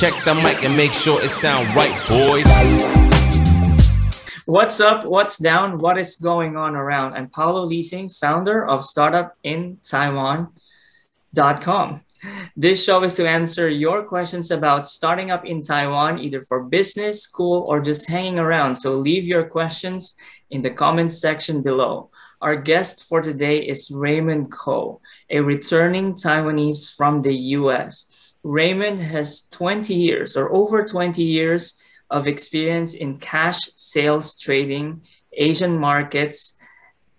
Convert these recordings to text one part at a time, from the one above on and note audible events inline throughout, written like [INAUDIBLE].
Check the mic and make sure it sound right, boys. What's up? What's down? What is going on around? I'm Paolo Leasing, founder of StartupInTaiwan.com. This show is to answer your questions about starting up in Taiwan, either for business, school, or just hanging around. So leave your questions in the comments section below. Our guest for today is Raymond Ko, a returning Taiwanese from the US. Raymond has 20 years or over 20 years of experience in cash sales trading, Asian markets,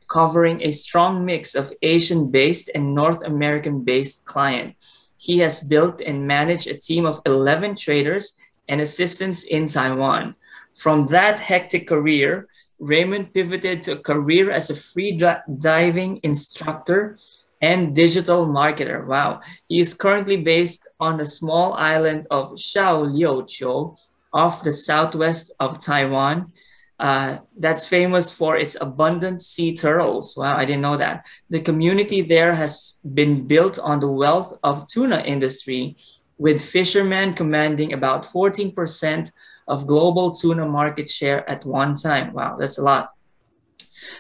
covering a strong mix of Asian based and North American based client. He has built and managed a team of 11 traders and assistants in Taiwan. From that hectic career, Raymond pivoted to a career as a free diving instructor and digital marketer. Wow. He is currently based on the small island of Xiaoliuqiu off the southwest of Taiwan. Uh, that's famous for its abundant sea turtles. Wow, I didn't know that. The community there has been built on the wealth of tuna industry, with fishermen commanding about 14% of global tuna market share at one time. Wow, that's a lot.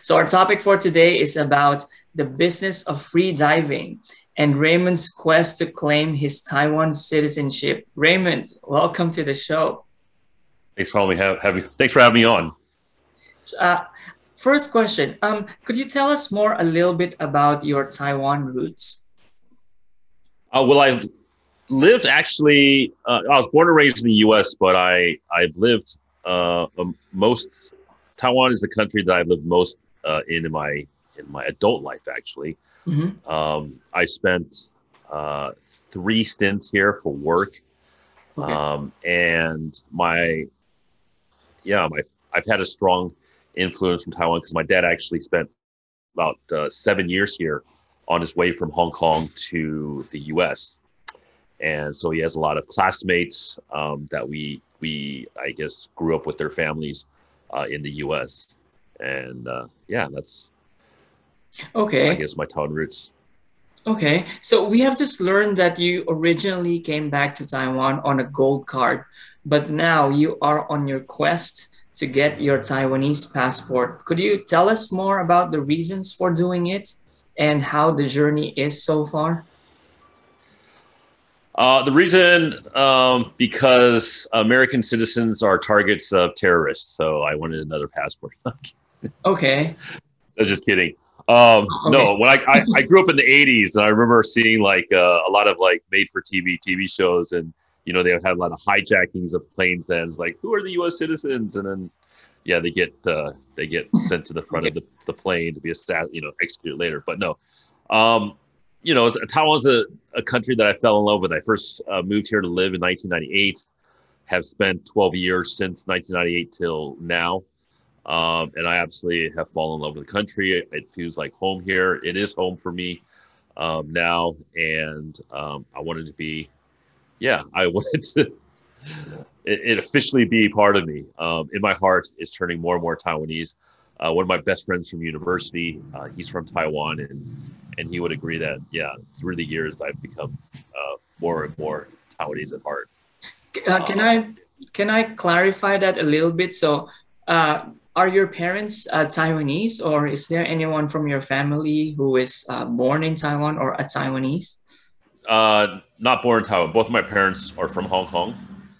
So our topic for today is about the business of free diving and Raymond's quest to claim his Taiwan citizenship. Raymond, welcome to the show. Thanks for having me. Have, have, thanks for having me on. Uh, first question, um, could you tell us more a little bit about your Taiwan roots? Uh, well, I've lived actually. Uh, I was born and raised in the U.S., but I I've lived uh, most. Taiwan is the country that I've lived most uh, in in my in my adult life. Actually, mm-hmm. um, I spent uh, three stints here for work, okay. um, and my yeah, my I've had a strong influence from Taiwan because my dad actually spent about uh, seven years here on his way from Hong Kong to the U.S. And so he has a lot of classmates um, that we we I guess grew up with their families uh, in the U.S. And uh, yeah, that's okay. I guess my Taiwan roots. Okay, so we have just learned that you originally came back to Taiwan on a gold card, but now you are on your quest to get your Taiwanese passport. Could you tell us more about the reasons for doing it and how the journey is so far? Uh, the reason, um, because American citizens are targets of terrorists, so I wanted another passport. [LAUGHS] okay. I'm just kidding. Um, okay. No, when I, I, [LAUGHS] I grew up in the '80s, and I remember seeing like uh, a lot of like made-for-TV TV shows, and you know, they had a lot of hijackings of planes. Then it's like, who are the U.S. citizens? And then, yeah, they get uh, they get sent to the front of the, the plane to be a assassinated, you know, executed later. But no, um, you know, Taiwan's a, a country that I fell in love with. I first uh, moved here to live in 1998. Have spent 12 years since 1998 till now, um, and I absolutely have fallen in love with the country. It, it feels like home here. It is home for me um, now, and um, I wanted to be yeah, I [LAUGHS] wanted to it, it officially be part of me. Um, in my heart, is turning more and more Taiwanese. Uh, one of my best friends from university, uh, he's from Taiwan, and and he would agree that yeah, through the years I've become uh, more and more Taiwanese at heart. Uh, can I can I clarify that a little bit? So, uh, are your parents uh, Taiwanese, or is there anyone from your family who is born in Taiwan or a Taiwanese? Uh, not born in Taiwan. Both of my parents are from Hong Kong.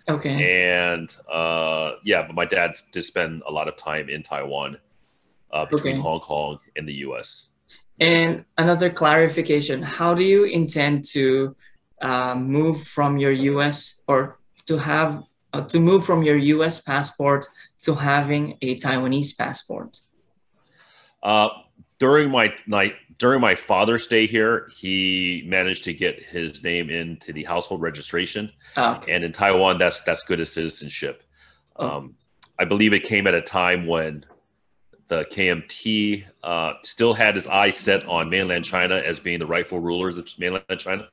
Okay. And uh, yeah, but my dad did spend a lot of time in Taiwan, uh, between okay. Hong Kong and the U.S. And another clarification: How do you intend to uh, move from your U.S. or to have uh, to move from your U.S. passport to having a Taiwanese passport? Uh, during my night during my father's stay here, he managed to get his name into the household registration, oh. and in Taiwan, that's that's good as citizenship. Oh. Um, I believe it came at a time when the KMT uh, still had his eyes set on mainland China as being the rightful rulers of mainland China,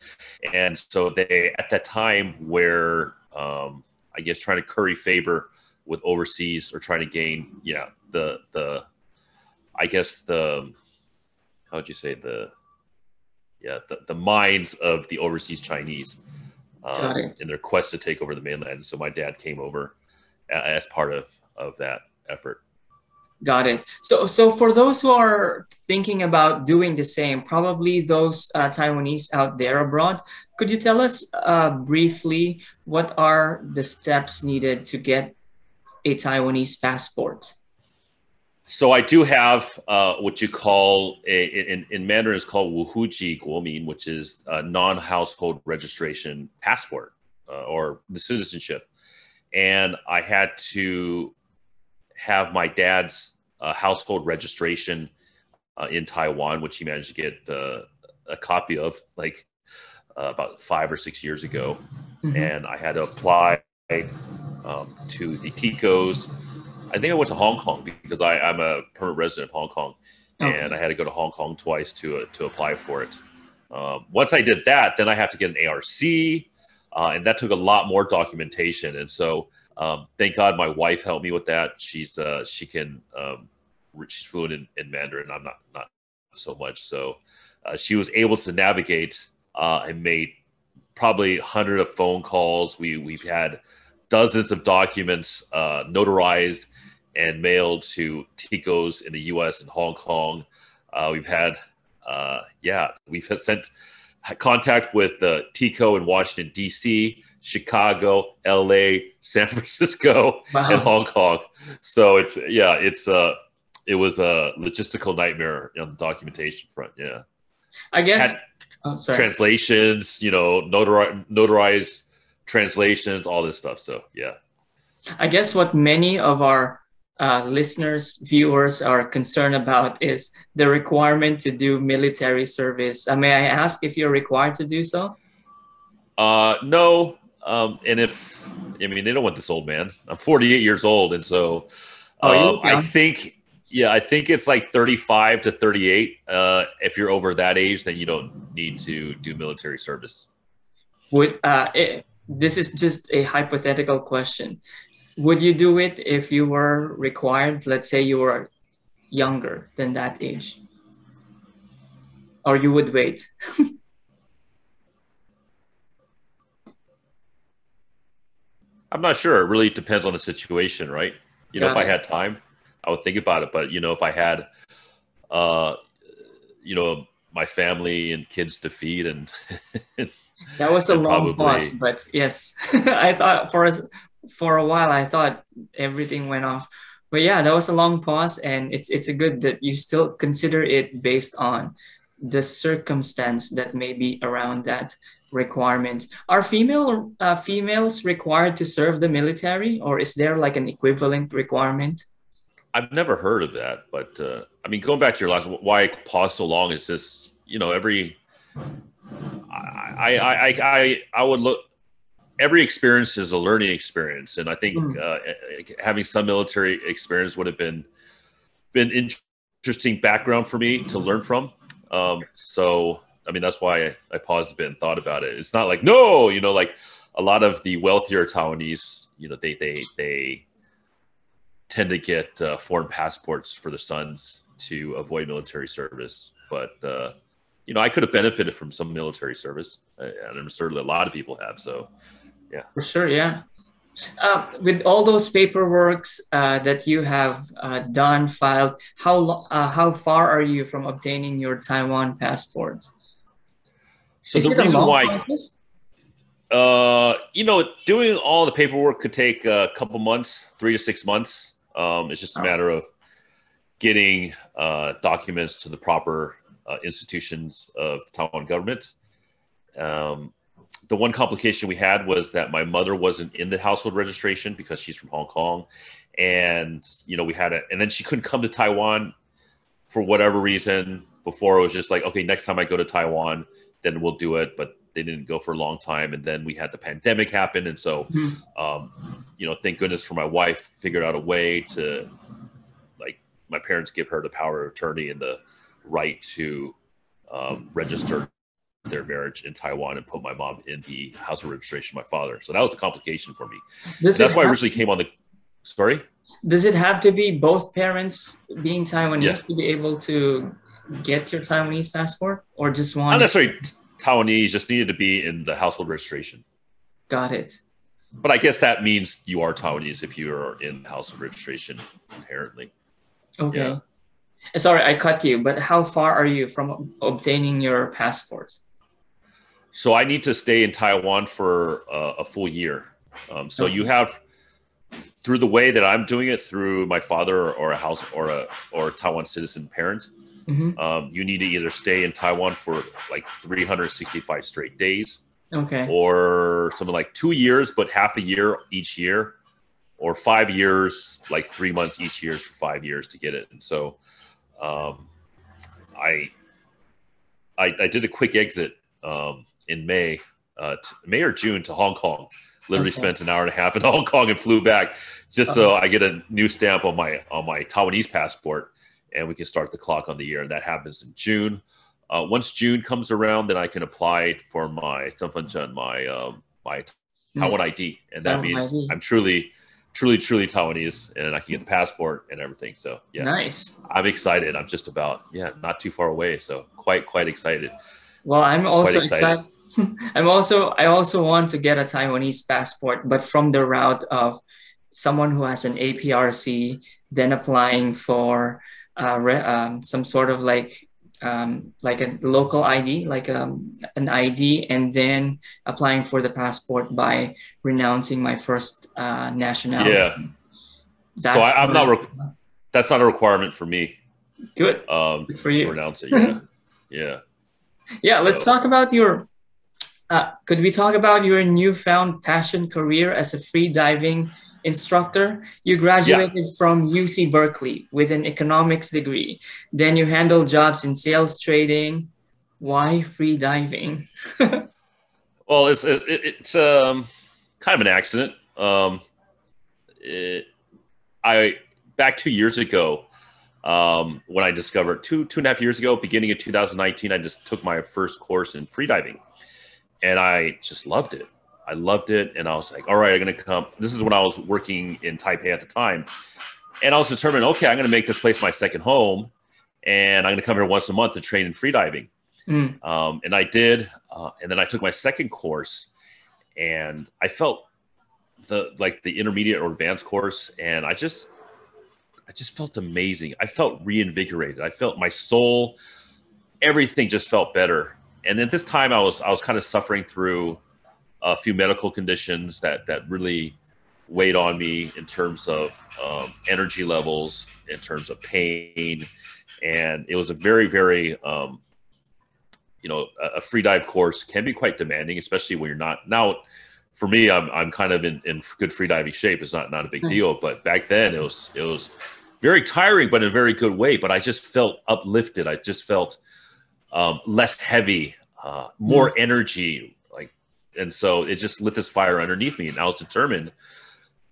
and so they at that time where um, I guess trying to curry favor with overseas or trying to gain, yeah, the the I guess the how would you say the yeah the, the minds of the overseas Chinese. um, in their quest to take over the mainland. So my dad came over as part of of that effort. Got it. So, so for those who are thinking about doing the same, probably those uh, Taiwanese out there abroad, could you tell us uh, briefly what are the steps needed to get a Taiwanese passport? So I do have uh, what you call a, in, in Mandarin is called Wuhuji Guomin, which is a non-household registration passport uh, or the citizenship, and I had to have my dad's uh, household registration uh, in Taiwan, which he managed to get uh, a copy of like uh, about five or six years ago, mm-hmm. and I had to apply um, to the TECOs. I think I went to Hong Kong because I, am a permanent resident of Hong Kong, okay. and I had to go to Hong Kong twice to uh, to apply for it. Um, once I did that, then I have to get an ARC, uh, and that took a lot more documentation. And so um, thank God my wife helped me with that. She's uh, she can um, she's fluent in, in, Mandarin. I'm not not so much. So uh, she was able to navigate uh, and made probably hundred of phone calls. We we've had dozens of documents uh, notarized and mailed to TECOs in the U.S. and Hong Kong. Uh, we've had uh, yeah we've sent contact with the TECO in Washington D.C. Chicago, LA, San [LAUGHS] Francisco, wow. and Hong Kong. So it's yeah, it's uh it was a logistical nightmare on the documentation front. Yeah, I guess oh, translations, you know, notari- notarized translations, all this stuff. So yeah, I guess what many of our uh, listeners, viewers are concerned about is the requirement to do military service. Uh, may I ask if you're required to do so? Uh, no, um, and if I mean they don't want this old man. I'm 48 years old, and so oh, um, I think yeah, I think it's like 35 to 38. Uh, if you're over that age, then you don't need to do military service. Would uh, it, this is just a hypothetical question? Would you do it if you were required? Let's say you were younger than that age, or you would wait. [LAUGHS] I'm not sure. It really depends on the situation, right? You know, if I had time, I would think about it. But you know, if I had, uh, you know, my family and kids to feed, and [LAUGHS] that was a long probably... pause. But yes, [LAUGHS] I thought for a, for a while I thought everything went off. But yeah, that was a long pause, and it's it's a good that you still consider it based on the circumstance that may be around that requirements. Are female uh, females required to serve the military, or is there like an equivalent requirement? I've never heard of that, but uh, I mean, going back to your last, why I pause so long is this. You know, every I I I I, I would look. Every experience is a learning experience, and I think mm. uh, having some military experience would have been been interesting background for me to learn from. Um, so I mean, that's why I, paused a bit and thought about it. It's not like no, you know, like a lot of the wealthier Taiwanese, you know, they they they tend to get uh, foreign passports for the sons to avoid military service. But uh, you know, I could have benefited from some military service, uh, and I'm certain a lot of people have. So, yeah, for sure, yeah. Uh, with all those paperworks uh, that you have uh, done, filed, how uh, how far are you from obtaining your Taiwan passport? So Is the reason why, uh, you know, doing all the paperwork could take a couple months, three to six months. Um, it's just a oh. matter of getting uh, documents to the proper uh, institutions of the Taiwan government. Um, the one complication we had was that my mother wasn't in the household registration because she's from Hong Kong, and you know we had it, and then she couldn't come to Taiwan for whatever reason. Before it was just like, okay, next time I go to Taiwan, then we'll do it. But they didn't go for a long time, and then we had the pandemic happen, and so, mm-hmm. um, you know, thank goodness for my wife figured out a way to, like, my parents give her the power of attorney and the right to um, register their marriage in Taiwan and put my mom in the house of registration of my father. So that was a complication for me. That's why I originally came on the. Sorry. Does it have to be both parents being Taiwanese yeah. to be able to get your Taiwanese passport, or just one? I'm not necessarily Taiwanese, just needed to be in the household registration. Got it. But I guess that means you are Taiwanese if you are in House of Registration inherently. Okay. Yeah. Sorry, I cut you, but how far are you from obtaining your passports? So I need to stay in Taiwan for uh, a full year. Um, so you have through the way that I'm doing it through my father or a house or a or a Taiwan citizen parent. Mhm. Um, you need to either stay in Taiwan for like 365 straight days, Okay. or something like two years, but half a year each year, or five years, like three months each year for five years to get it. And so, um, I, I, I did a quick exit um, in May, uh, t- May or June to Hong Kong. Literally Okay. spent an hour and a half in [LAUGHS] Hong Kong and flew back just so I get a new stamp on my on my Taiwanese passport, and we can start the clock on the year. And that happens in June. Uh, once June comes around, then I can apply for my Shenfenzheng, my um, my Taiwan ID, and that means I'm truly, truly, truly Taiwanese, and I can get the passport and everything. So yeah, Nice. I'm excited. I'm just about yeah, not too far away, so quite quite excited. Well, I'm also excited. excited. [LAUGHS] I'm also I also want to get a Taiwanese passport, but from the route of someone who has an APRC, then applying for uh, re, um, some sort of like um, like a local ID, like um, an ID, and then applying for the passport by renouncing my first uh, nationality. Yeah. That's so I, I'm not. Re- that's not a requirement for me good. um, Good for to you. renounce it. Yeah, [LAUGHS] yeah. Yeah, let's talk about your. Uh, could we talk about your newfound passion career as a free diving instructor? You graduated from UC Berkeley with an economics degree. Then you handled jobs in sales trading. Why free diving? [LAUGHS] Well, it's it's, it's um, kind of an accident. Um, it, I back two years ago um, when I discovered two two and a half years ago, beginning of 2019, I just took my first course in freediving, and I just loved it. I loved it, and I was like, "All right, I'm gonna come." This is when I was working in Taipei at the time, and I was determined, okay, I'm gonna make this place my second home, and I'm gonna come here once a month to train in freediving. Mm, Um, and I did, uh, and then I took my second course, and I felt the like the intermediate or advanced course, and I just, I just felt amazing. I felt reinvigorated. I felt my soul, everything just felt better. And at this time, I was I was kind of suffering through a few medical conditions that that really weighed on me in terms of um, energy levels, in terms of pain, and it was a very very um, you know a, a free dive course can be quite demanding especially when you're not now for me i'm, I'm kind of in, in good free diving shape. It's not not a big Nice. deal but back then it was it was very tiring but in a very good way. But i just felt uplifted. I just felt um, less heavy uh, more energy like and so it just lit this fire underneath me and i was determined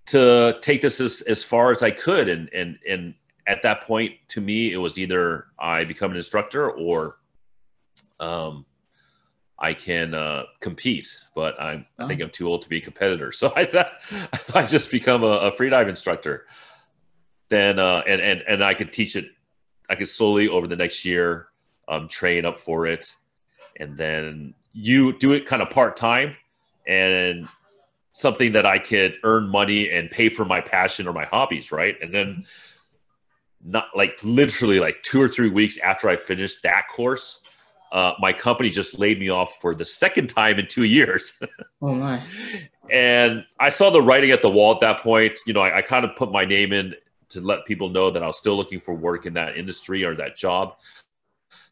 to take this as, as far as i could and and and at that point to me it was either i become an instructor or um, I can uh, compete, but I'm, I think I'm too old to be a competitor. So I thought [LAUGHS] I just become a, a freedive instructor. Then uh, and and and I could teach it. I could slowly over the next year um, train up for it, and then you do it kind of part time and something that I could earn money and pay for my passion or my hobbies, right? And then not like literally like two or three weeks after I finished that course, uh, my company just laid me off for the second time in two years. [LAUGHS] oh my. and I saw the writing at the wall at that point. You know, I, I kind of put my name in to let people know that I was still looking for work in that industry or that job.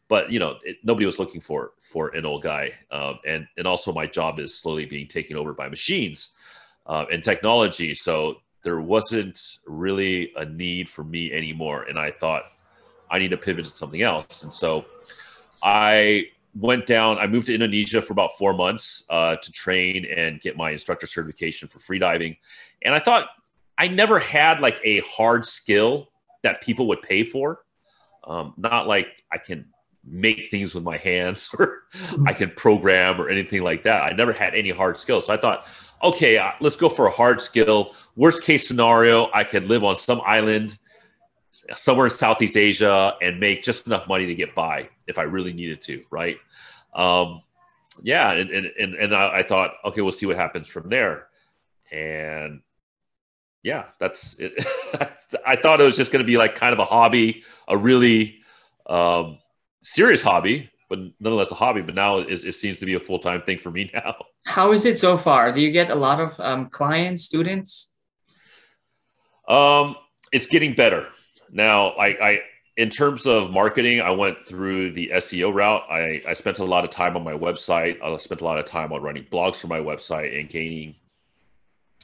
But you know, it, nobody was looking for for an old guy, um, and and also my job is slowly being taken over by machines uh, and technology. So there wasn't really a need for me anymore, and I thought I need to pivot to something else. And so I went down. I moved to Indonesia for about four months uh, to train and get my instructor certification for freediving. And I thought I never had like a hard skill that people would pay for. Um, not like I can make things with my hands [LAUGHS] or I can program or anything like that. I never had any hard skills. So I thought, okay, uh, let's go for a hard skill. Worst case scenario, I could live on some island somewhere in Southeast Asia and make just enough money to get by if I really needed to, right? Um, yeah, and and and, and I, I thought, okay, we'll see what happens from there, and yeah, that's it. [LAUGHS] I thought it was just going to be like kind of a hobby, a really um, serious hobby, but nonetheless a hobby. But now it, it seems to be a full time thing for me [LAUGHS] now. How is it so far? Do you get a lot of um, clients, students? Um, it's getting better now. I, I, in terms of marketing, I went through the SEO route. I, I spent a lot of time on my website. I spent a lot of time on running blogs for my website and gaining,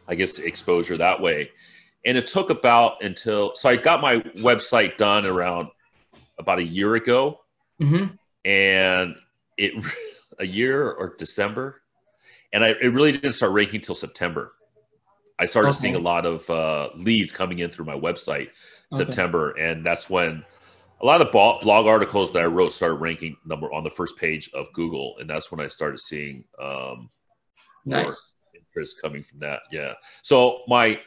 I guess, exposure that way. And it took about until so I got my website done around about a year ago, mm-hmm. and it [LAUGHS] a year or December, and I it really didn't start ranking until September. I started okay. seeing a lot of uh, leads coming in through my website September, okay. and that's when a lot of the blog articles that I wrote started ranking number on the first page of Google, and that's when I started seeing um, nice. more interest coming from that. Yeah, so my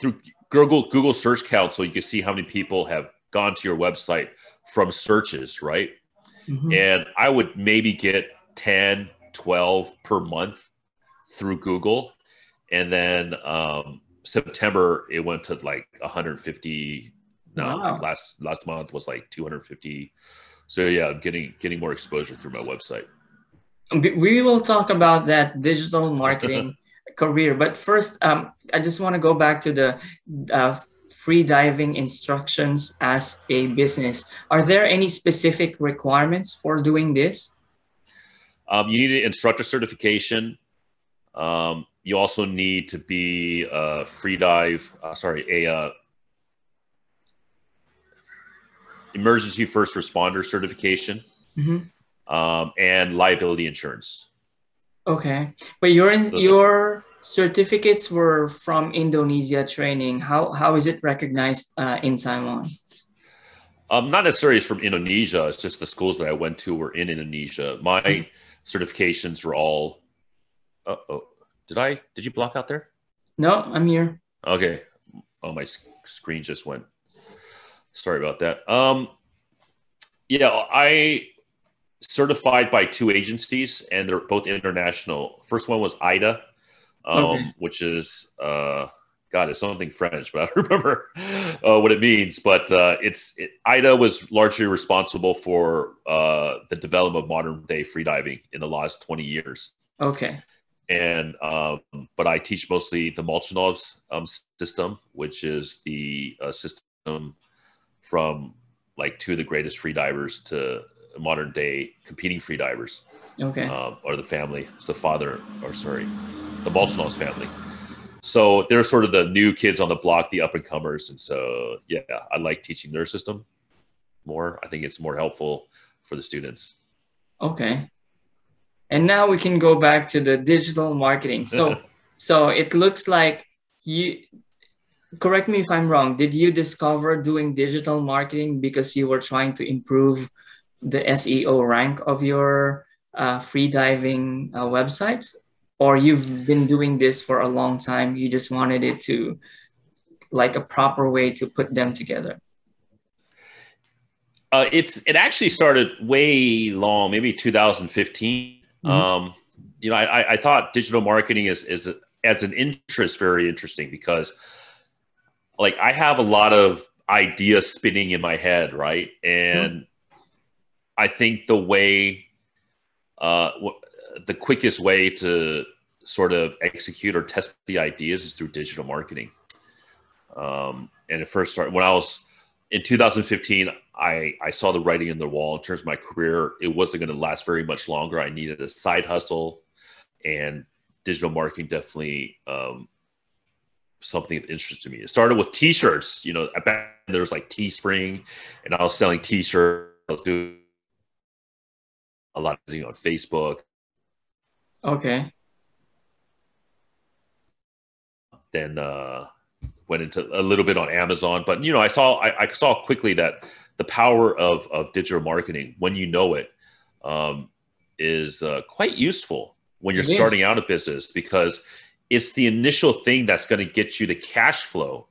through Google Google Search Console, you can see how many people have gone to your website from searches, right? Mm-hmm. And I would maybe get 10, 12 per month through Google and then um, September it went to like 150. No, wow. last last month was like 250. So yeah, I'm getting getting more exposure through my website. We will talk about that digital marketing [LAUGHS] career, but first, um, I just want to go back to the uh, free diving instructions as a business. Are there any specific requirements for doing this? Um, you need an instructor certification. Um, you also need to be a free dive, uh, sorry, a uh, emergency first responder certification, mm-hmm. um, and liability insurance. Okay, but your your certificates were from Indonesia training. How how is it recognized uh, in Taiwan? Um, not necessarily from Indonesia. It's just the schools that I went to were in Indonesia. My mm-hmm. certifications were all. oh, did I? Did you block out there? No, I'm here. Okay. Oh, my screen just went. Sorry about that. Um, yeah, I certified by two agencies, and they're both international. First one was AIDA, um, okay. which is uh, God, it's something French, but I don't [LAUGHS] remember uh, what it means. But uh, it's it, AIDA was largely responsible for uh, the development of modern day freediving in the last twenty years. Okay and um, but I teach mostly the Molchanov's um, system, which is the uh, system from like two of the greatest free divers to modern day competing free divers. Okay. Um, or the family, it's the father, or sorry, the Molchanov's family. So they're sort of the new kids on the block, the up and comers, and so yeah, I like teaching their system more. I think it's more helpful for the students. Okay and now we can go back to the digital marketing so [LAUGHS] so it looks like you correct me if i'm wrong did you discover doing digital marketing because you were trying to improve the seo rank of your uh, free diving uh, websites or you've been doing this for a long time you just wanted it to like a proper way to put them together uh, it's it actually started way long maybe 2015 Mm-hmm. Um, you know, I, I thought digital marketing is is as an interest very interesting because, like, I have a lot of ideas spinning in my head, right? And mm-hmm. I think the way, uh, the quickest way to sort of execute or test the ideas is through digital marketing. Um, and it first started when I was in 2015, I, I saw the writing in the wall in terms of my career. It wasn't going to last very much longer. I needed a side hustle, and digital marketing definitely um, something that interested me. It started with T-shirts. You know, back then there was like Teespring, and I was selling T-shirts. I was doing a lot of on Facebook. Okay. Then uh, went into a little bit on Amazon, but you know, I saw I, I saw quickly that the power of of digital marketing when you know it um, is uh, quite useful when you're yeah. starting out a business because it's the initial thing that's going to get you the cash flow.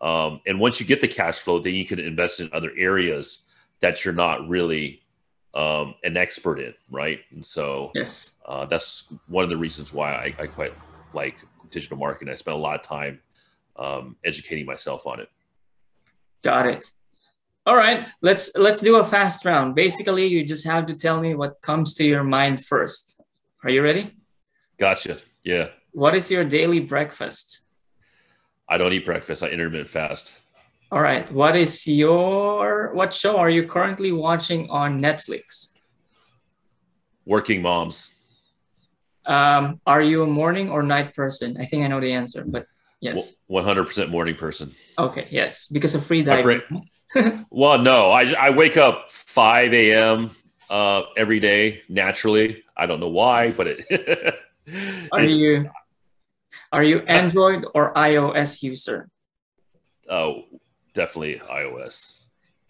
Um, and once you get the cash flow, then you can invest in other areas that you're not really um, an expert in, right? And so yes, uh, that's one of the reasons why I, I, quite like digital marketing. I spent a lot of time um, educating myself on it. Got it. All right, let's let's do a fast round. Basically, you just have to tell me what comes to your mind first. Are you ready? Gotcha. Yeah. What is your daily breakfast? I don't eat breakfast. I intermittent fast. All right. What is your what show are you currently watching on Netflix? Working Moms. Um, are you a morning or night person? I think I know the answer, but yes. One hundred percent morning person. Okay. Yes, because of free diving. [LAUGHS] well, no, I, I wake up 5 a.m. Uh, every day naturally. I don't know why, but it. [LAUGHS] are you are you Android or iOS user? Oh, definitely iOS.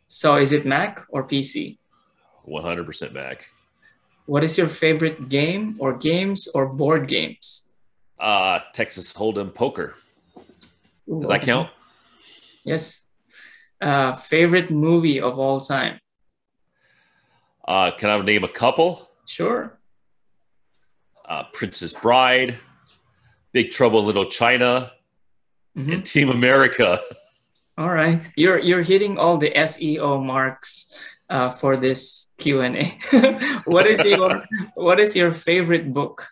So is it Mac or PC? 100% Mac. What is your favorite game or games or board games? Uh, Texas Hold'em Poker. Does that count? Yes. Uh, favorite movie of all time? Uh, can I name a couple? Sure. Uh, Princess Bride, Big Trouble in Little China, mm-hmm. and Team America. [LAUGHS] All right, you're you're hitting all the SEO marks uh, for this Q and A. [LAUGHS] what is your [LAUGHS] what is your favorite book?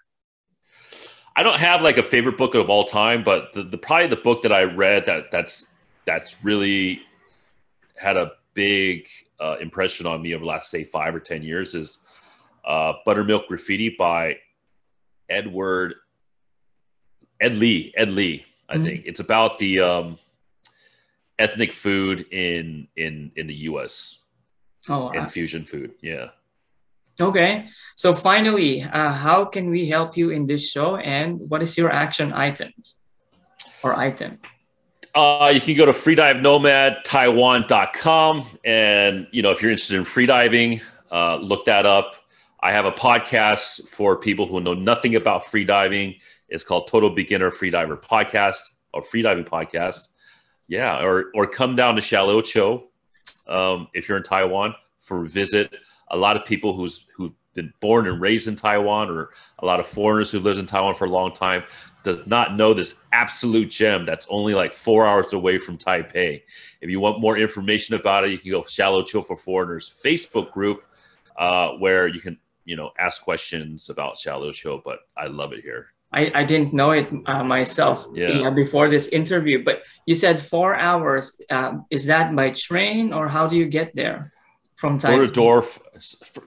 I don't have like a favorite book of all time, but the, the probably the book that I read that that's that's really had a big uh, impression on me over the last say five or ten years is uh, Buttermilk Graffiti by Edward Ed Lee. Ed Lee, I mm-hmm. think it's about the um, ethnic food in in in the U.S. Oh, and fusion food. Yeah. Okay. So finally, uh, how can we help you in this show, and what is your action items or item? Uh, you can go to freedivenomadtaiwan.com. And, you know, if you're interested in freediving, uh, look that up. I have a podcast for people who know nothing about freediving. It's called Total Beginner Freediver Podcast or Freediving Podcast. Yeah, or, or come down to Xiaoliuqiu um, if you're in Taiwan for a visit. A lot of people who's who've been born and raised in Taiwan or a lot of foreigners who lived in Taiwan for a long time does not know this absolute gem that's only like four hours away from Taipei. If you want more information about it, you can go Xiaoliuqiu for Foreigners Facebook group uh, where you can, you know, ask questions about Xiaoliuqiu. But I love it here. I, I didn't know it uh, myself yeah. before this interview, but you said four hours. Um, is that by train or how do you get there from Taipei? Door to door.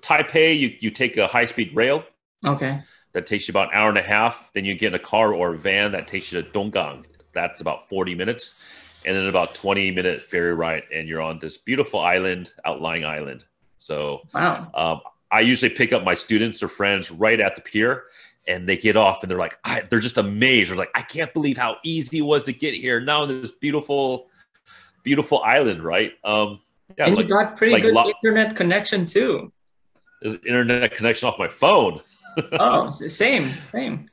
Taipei, you, you take a high speed rail. Okay that takes you about an hour and a half. Then you get in a car or a van that takes you to Donggang. That's about 40 minutes. And then about 20 minute ferry ride, and you're on this beautiful island, outlying island. So wow. Um, I usually pick up my students or friends right at the pier, and they get off, and they're like, I, they're just amazed. They're like, I can't believe how easy it was to get here. Now in this beautiful, beautiful island, right? Um, yeah, and like, you got pretty like good lo- internet connection too. is internet connection off my phone [LAUGHS] oh, same, same.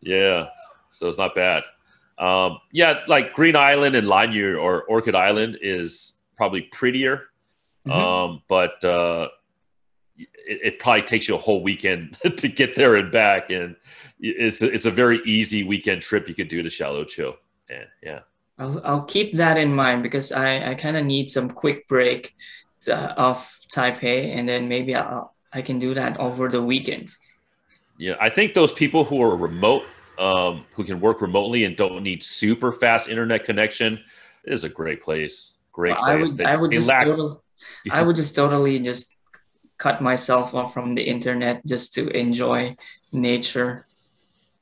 Yeah, so it's not bad. Um, yeah, like Green Island and Lanyu or Orchid Island is probably prettier, mm-hmm. um, but uh, it, it, probably takes you a whole weekend [LAUGHS] to get there and back. And it's it's a very easy weekend trip you could do to Xiaoliuqiu. And yeah, I'll I'll keep that in mind because I I kind of need some quick break to, uh, off Taipei, and then maybe I'll I can do that over the weekend. Yeah, I think those people who are remote, um, who can work remotely and don't need super fast internet connection, is a great place. Great well, place. I would, they, I would just lack, totally, yeah. I [LAUGHS] would just totally just cut myself off from the internet just to enjoy nature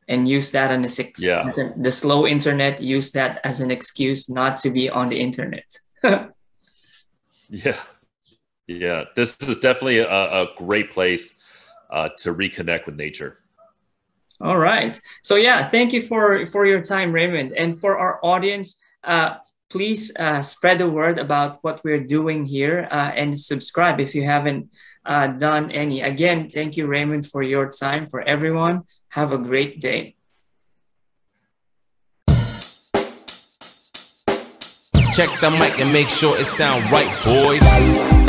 and use that as, ex- yeah. as a, the slow internet use that as an excuse not to be on the internet [LAUGHS] yeah yeah this is definitely a, a great place uh, to reconnect with nature. All right. So yeah, thank you for for your time, Raymond, and for our audience. Uh, please uh, spread the word about what we're doing here uh, and subscribe if you haven't uh, done any. Again, thank you, Raymond, for your time. For everyone, have a great day. Check the mic and make sure it sound right, boys.